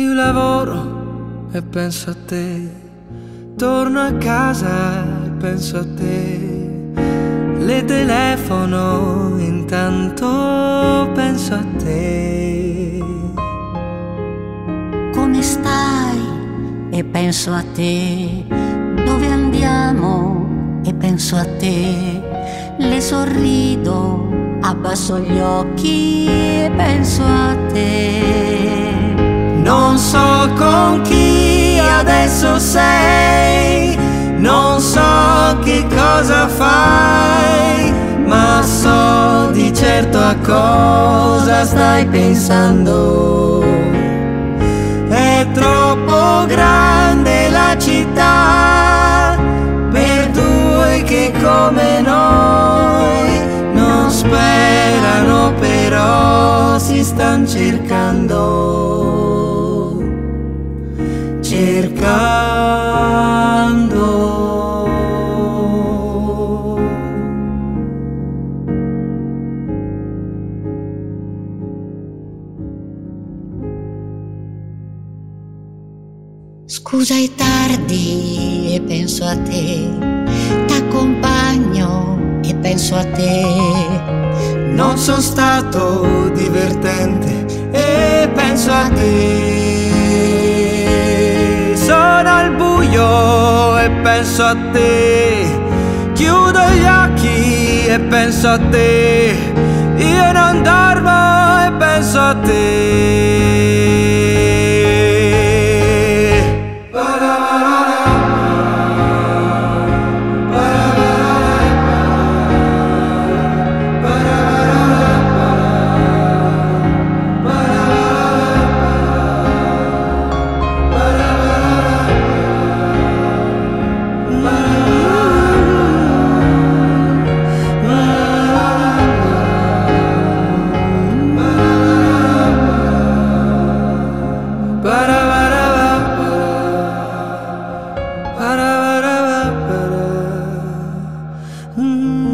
Io lavoro e penso a te, torno a casa e penso a te, le telefono intanto penso a te. Come stai? E penso a te. Dove andiamo? E penso a te. Le sorrido, abbasso gli occhi e penso a te. So con chi adesso sei, non so che cosa fai, ma so di certo a cosa stai pensando. È troppo grande la città per due che come noi non sperano però si stanno cercando cercando. Scusa è tardi e penso a te, t'accompagno e penso a te. Non sono stato divertente e penso a te. E penso a te. Chiudo gli occhi e penso a te. Mm-hmm.